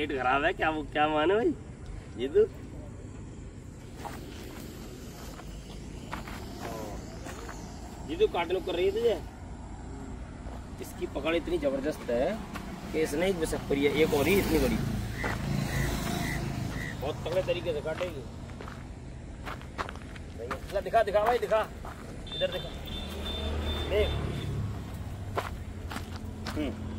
पेट खराब है क्या क्या माने भाई? ये तो ये तो काटने कर रही है तुझे? इसकी पकड़ इतनी ज़बरदस्त है कि इसने एक बसक पड़ी है, एक और ही इतनी बड़ी। बहुत तगड़े तरीके से काटेगी। दिखा दिखा भाई, दिखा। इधर दिखा। देख। हम्म।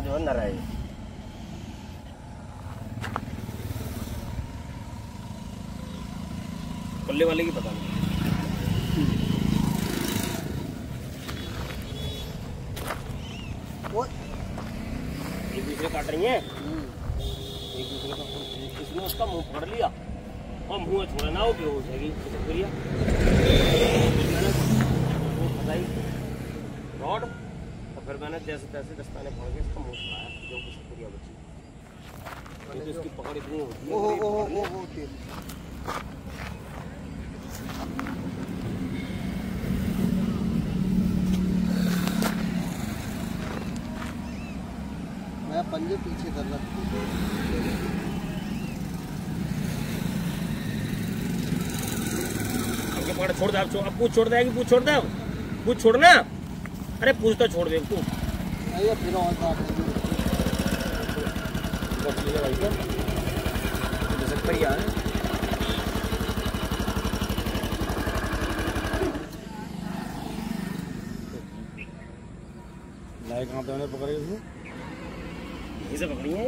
वाला जो है नर है पल्ले वाले की पता नहीं। एक दूसरे काट रही है? एक दूसरे का इसने उसका मुँह पकड़ लिया? और मुँह छोड़ा ना वो बेहोश जाएगी शुक्रिया मैंने वो फंसाई रॉड? और फिर मैंने जैसे तैसे दस्ताने पकड़ के इसका मुँह छुड़ाया जो कि शुक्रिया बची तो इसकी पकड़ इतनी होती है ओहो ओहो ओहो तेल मैं पंजे पीछे कर रहा छोड़ दे अब छो- अब पूछ छोड़ देगी पूछ छोड़ दे। पूछ छोड़ना। अरे पूछ तो छोड़ दे तू है लाए कहाँ पे पकड़े इसमें पकड़ी है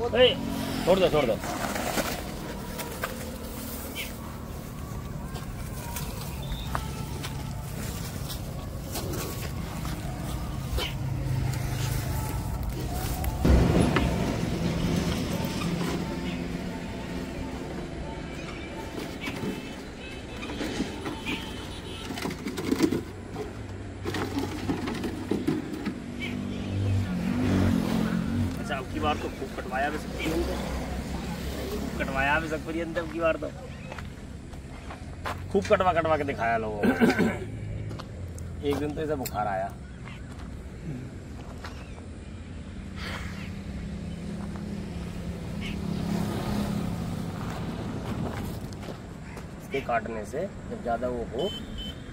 ए, छोड़ दो छोड़ दो अच्छा अब की बार तो खूब कटवाया भी सकती है है अब की बार तो। खूब कटवा कटवा के दिखाया लोगों को। एक दिन तो ऐसा बुखार आया। इसके काटने से जब ज़्यादा वो हो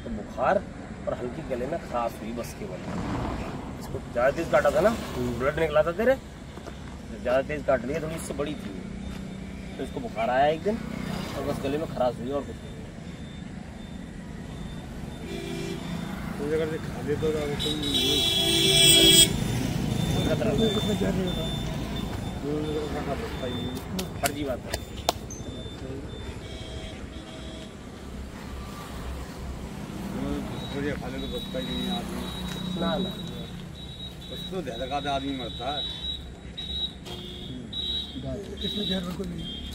तो बुखार और हल्की गले में खास हुई बस की वजह। इसको ज़्यादा तेज काटा था ना ब्लड निकला था तेरे। ज़्यादा तेज काट लिया थोड़ी इससे बड़ी थी। तो इसको बुखार आया एक दिन और बस गले में खराश हुई और कुछ अगर खा तो खतरा फर्जी बात है। खा ले तो बचता ही नहीं आदमी। ना ना। बस तो ध्यान आदमी मरता है। इसमें जहर बिल्कुल नहीं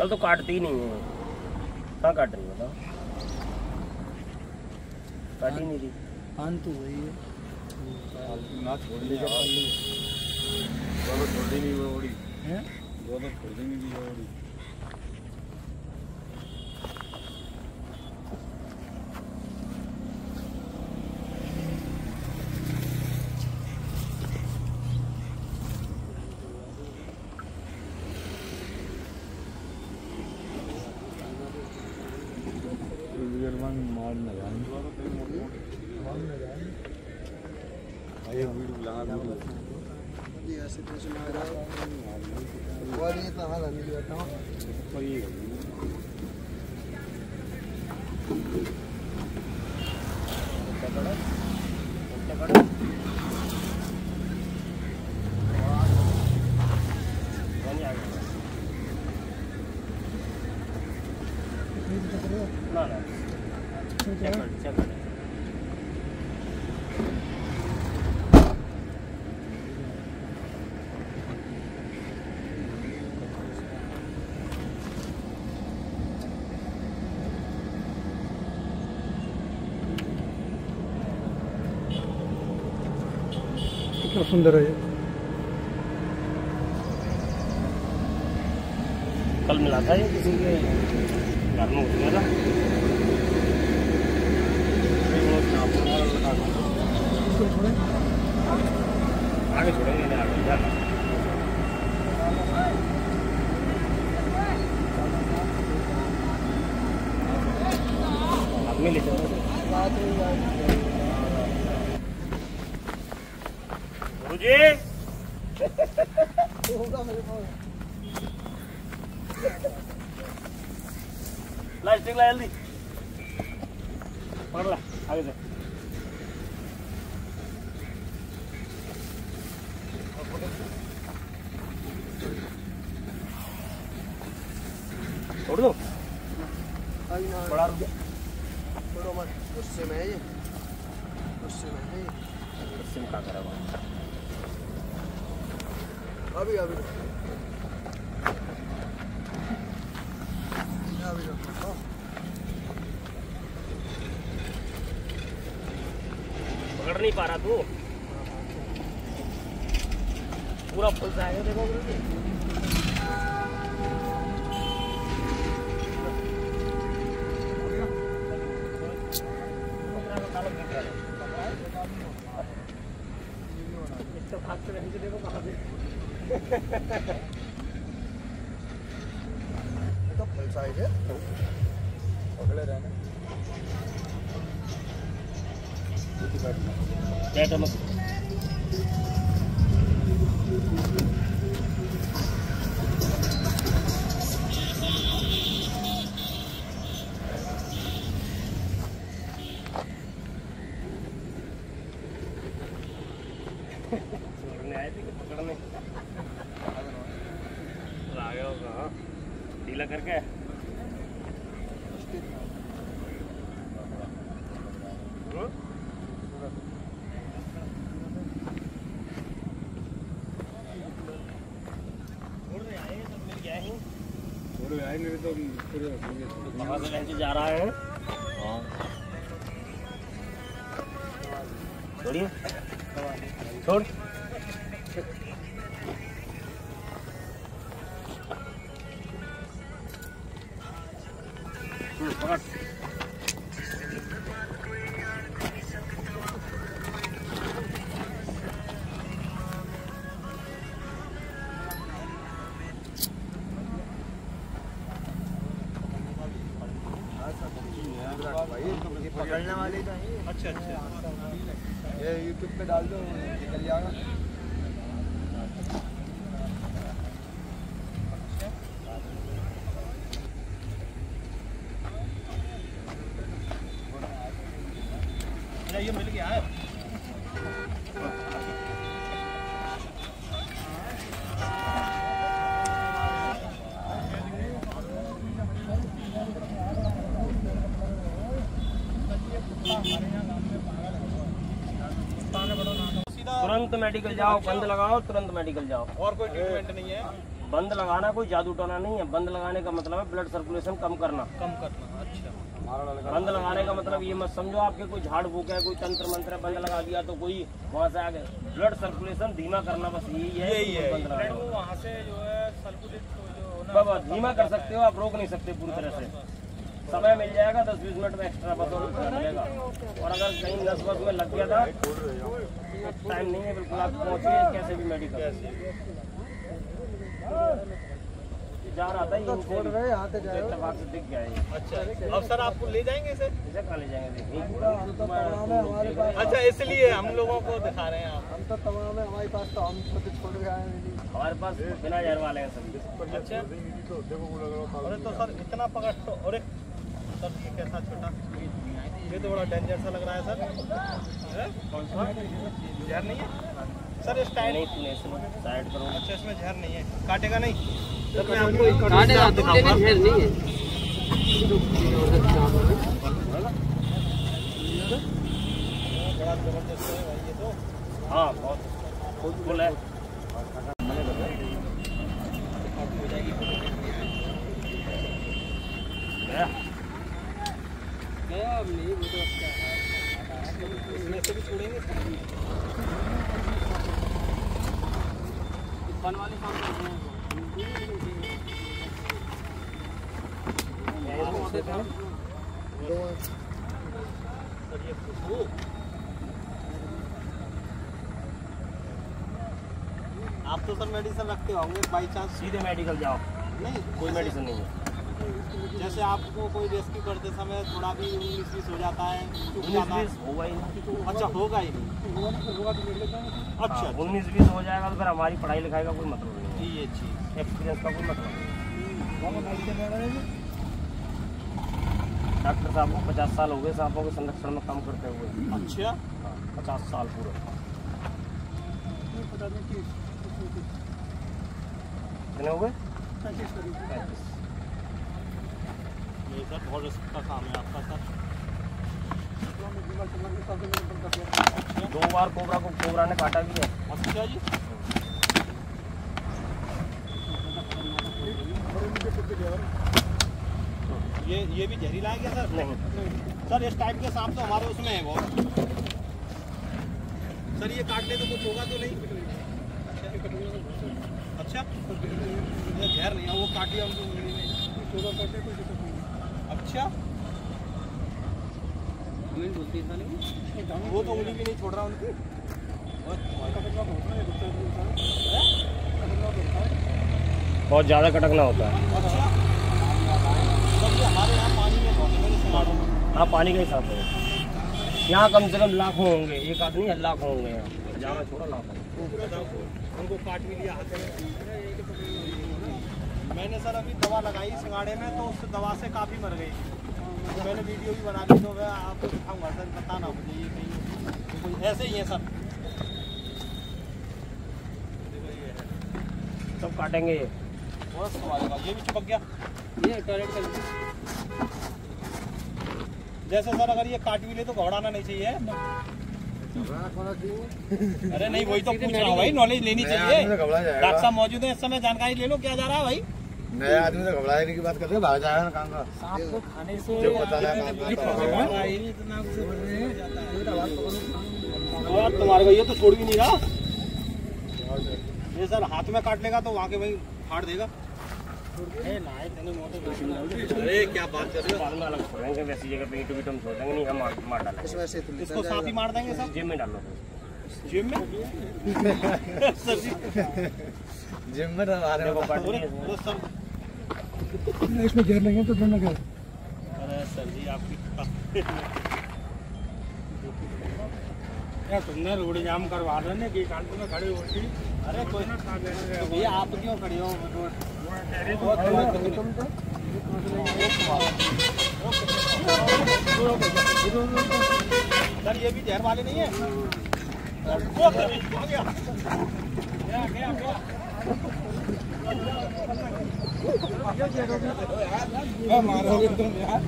कल तो काटती ही नहीं है। कहाँ काट रही है काट काटी नहीं रही। पान तो वही है। ना छोड़ छोड़ दी नहीं वो दो तो छोड़ दी नहीं वो मार न जाए वीडियो लगा वीडियो ऐसे कैसे मार रहा और ये तो हाल नहीं बैठा हूँ कितना सुंदर है। कल मिला था ये किसी के घर में गया था आगे छोड़ेंगे आगे इधर आदमी ले चलो गुरुजी ला ला जल्दी। पकड़ ला आगे से छोड़ दो। बड़ा रुक गया छोड़ो मत गुस्से में है ये गुस्से में है ये सिम का करा हुआ अभी अभी। हाँ। पकड़ नहीं पा रहा तू। पूरा फुल से। आएगा देखो तो फुल साइज़ है पकड़े रहना क्या मत तो जा रहा है। हाँ। छोड़। ये पकड़ने वाले तो हैं। अच्छा अच्छा। ये यूट्यूब पे डाल दो निकल जाएगा ये मिल गया है तुरंत मेडिकल जाओ बंद लगाओ तुरंत मेडिकल जाओ। और कोई ट्रीटमेंट नहीं है? बंद लगाना कोई जादू टोना नहीं है। बंद लगाने का मतलब है ब्लड सर्कुलेशन कम करना। कम करना अच्छा। बंद लगाने का मतलब ये मत समझो आपके कोई झाड़ फूक है कोई तंत्र मंत्र है बंद लगा दिया तो कोई वहाँ से आ गए ब्लड सर्कुलेशन धीमा करना बस यही है यही है। बंद लगाने वहाँ से जो है सर्कुलेट बाबा धीमा कर सकते हो। आप रोक नहीं सकते पूरी तरह से। समय मिल जाएगा दस बीस मिनट में एक्स्ट्रा बस और मिलेगा। और अगर कहीं दस बस में लग गया था टाइम नहीं है बिल्कुल आप पहुंचिए कैसे भी मेडिकल जा रहा था ये तो छोड़ रहे से जाए इत्तेफाक से दिख गया ये अच्छा अब सर आपको ले जाएँगे इसे? इसे कहाँ ले जाएँगे? तो तमाम है हमारे पास अच्छा इसलिए हम लोगों को दिखा रहे हैं आप। हम तो तमाम है हमारे पास तो हम खुद छोड़ आए हैं हमारे पास बिना जहर वाले हैं सभी। अच्छा। अरे तो सर इतना पकड़ तो अरे सर ये कैसा छोटा ये तो बड़ा डेंजर सा लग रहा है सर। कौन सा? जहर नहीं है? सर साइड करो अच्छा इसमें जहर नहीं है। काटेगा नहीं? सर मैं आपको एक काटे आप नहीं है बड़ा ज़बरदस्त है। भाई ये तो हाँ बहुत फुल है गया गया अब नहीं वो तो क्या है छोड़ेंगे फन वाले काम हैं। आप तो सर मेडिसिन रखते होंगे बाई चांस सीधे मेडिकल जाओ। नहीं कोई मेडिसिन नहीं है। जैसे आपको कोई रेस्क्यू करते समय थोड़ा भी उन्नीस बीस हो जाता है है होगा ही नहीं। अच्छा होगा ही नहीं। अच्छा। हाँ, उन्नीस बीस हो जाएगा तो फिर हमारी पढ़ाई लिखाई का कोई मतलब नहीं जी ये चीज़। एक्सपीरियंस का कोई मतलब नहीं डॉक्टर साहब को पचास साल हो गए सांपों के संरक्षण में काम करते हुए। अच्छा। हाँ, पचास साल पूरे। कितने हो गए? पैंतीस। ये सर बहुत रिस्क का काम है आपका सर। दो बार कोबरा को कोबरा ने काटा भी है। अच्छा जी? ये ये भी जहरीला है क्या सर? नहीं। सर इस टाइप के सांप तो हमारे उसमें है बहुत। सर ये काटने तो कुछ होगा तो नहीं। अच्छा। जहर नहीं है वो काट लिया उनको उंगली में अच्छा। हमें बोलती है वो तो उंगली भी नहीं छोड़ रहा उनकी। बहुत ज़्यादा कटकना होता है। अच्छा। है, पानी का हिसाब है यहाँ कम से कम लाखों होंगे एक आदमी लाखों होंगे यहाँ। ज़्यादा छोड़ा लाखों। उनको काट भी लिया हाथ में। मैंने सर अभी दवा लगाई सिंगाड़े में तो उस दवा से काफ़ी मर गई। तो मैंने वीडियो भी बना ली तो मैं आपको दिखाऊँगा सर बताना मुझे ये कहीं कोई ऐसे ही है सर। सब काटेंगे ये। बहुत सवाल ये भी चिपक गया। ये टॉयलेट का जैसे सर अगर ये काट भी ले तो घबराना नहीं चाहिए। अरे नहीं वही तो पूछ रहा हूँ भाई नॉलेज लेनी चाहिए। डॉक्टर साहब मौजूद है इस समय जानकारी ले लो क्या जा रहा है भाई? नया आदमी तो घबराने की बात करते हैं भाग जाएगा ना काम का। खाने जो पता लगा काम तुम्हारे को ये तो छोड़ भी नहीं रहा ये सर हाथ में काट लेगा तो वहाँ के भाई फाड़ देगा। अरे क्या बात कर रहे हो? बाद में अलग छोड़ेंगे वैसी जगह पे ईटू वीटू हम छोड़ देंगे नहीं हम मार मार डालेंगे। तो इसको साथ ही मार देंगे सर। जिम में डालो। जिम में? जिम में तो हमारे अरे सर इसमें घेर लेंगे तो दोनों घेर। अरे सर जी आपकी तुमने रोड जाम करवा देने की कांट में खड़ी होती अरे कोई तो भैया आप क्यों खड़े हो? सर ये भी जहर वाले नहीं है? वो आ गया। गया, गया, गया। मारोगे तुम यार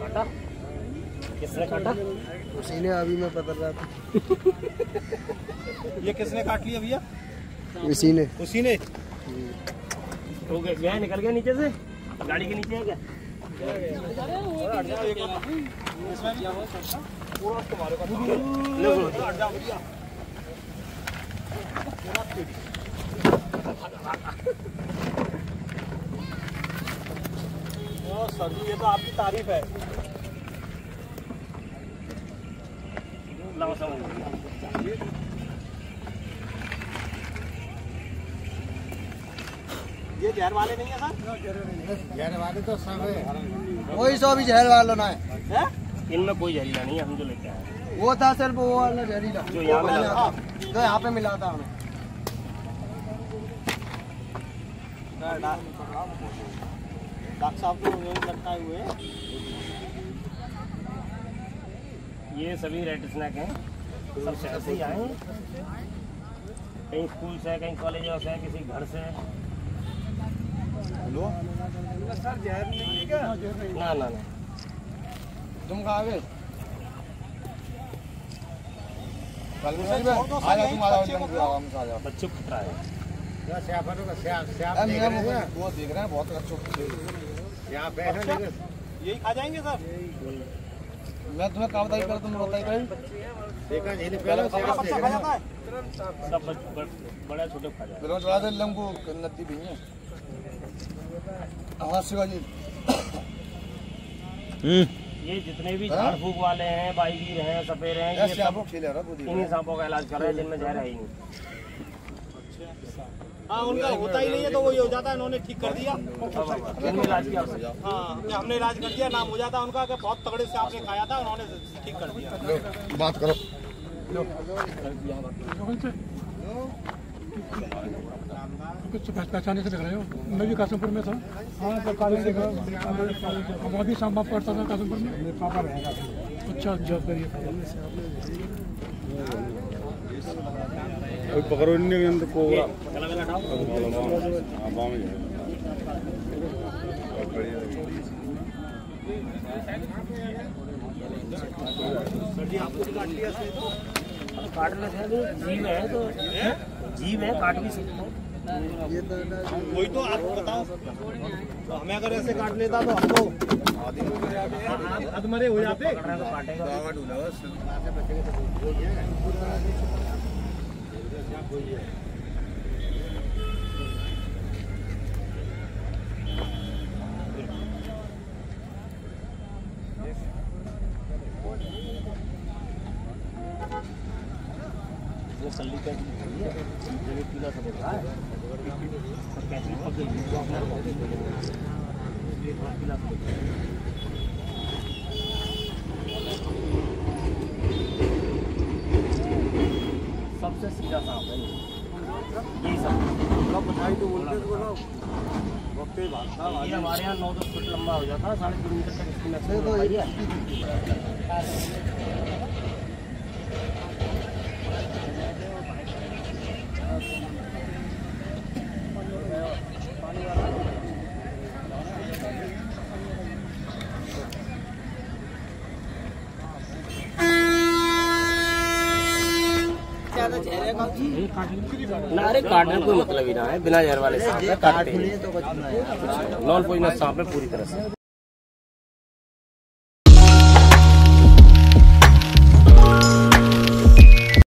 काटा किसने काटा उसी ने अभी मैं पकड़ रहा था। ये किसने काट लिया भैया? उसी ने उसी ने तो गया। गया निकल गया नीचे से। गाड़ी के नीचे है क्या? सर ये तो आपकी तारीफ़ है। लाओ समझ जहर वाले नहीं है सर? यार वाले तो सब है। वही सौ भी जहर वाला ना है। हैं? इनमें कोई जहरीला नहीं है हम जो लेके आए हैं। वो था सिर्फ़ वो वाला जहरीला। जो यहाँ मिला था। जो यहाँ पे मिला था हमें। डॉक्टर साहब को लटकाए हुए। ये सभी रेड स्नैक हैं। सब शहर से ही आए हैं। कहीं स्कूल से कहीं कॉलेज से किसी घर से हेलो? सर जहर नहीं है? क्या ना ना ना तुम कहाँ गए बच्चे खतरा है। वो देख रहे हैं बहुत अच्छे यहाँ बैठे यही खा जाएँगे सर? मैं तुम्हें कहा बताई कर तुम बताई कर देखा झीली पहले बच्चा खा जाता है। सब बच- छोटे खा जाए चढ़ा दे लंबू नदी भी है। हाँ शिवाजी ये जितने भी हाँ? झाड़ फूक वाले हैं बाईगीर हैं सपेर हैं ये बुद्धि इन्हीं सांपों का इलाज कर रहे हैं जिनमें जहर है ही नहीं। हाँ उनका होता ही नहीं है तो वही हो जाता है इन्होंने ठीक कर दिया। इनमें इलाज की आवश्यकता हाँ हमने इलाज कर दिया नाम हो जाता है उनका बहुत तगड़े से आपने खाया था उन्होंने ठीक कर दिया। बात करो। कुछ पहचाने से दिख रहे हो? मैं भी कासमपुर में था। हाँ तो काले से हम अभी शाम बाप पढ़ता था कासमपुर में। मेरे पापा अच्छा जॉब करिए पकड़ो इनके अंदर को ये गला में हटाओ काटने से तो जीव है तो जीव है काट भी सकते हैं। वही तो आपको बताओ। तो हमें अगर ऐसे काट लेता तो हमको अधमरे हो जाते पीला सब रहा है। सबसे सीधा सांप है ये। यही सब। बताई तो बोलते ये हमारे यहाँ नौ दस फुट लंबा हो जाता है साढ़े तीन मीटर तक इसकी है। ना अरे काटने कोई मतलब ही ना है बिना जहर वाले सांप है काटते हैं। नॉन पॉइजनस सांप है पूरी तरह से।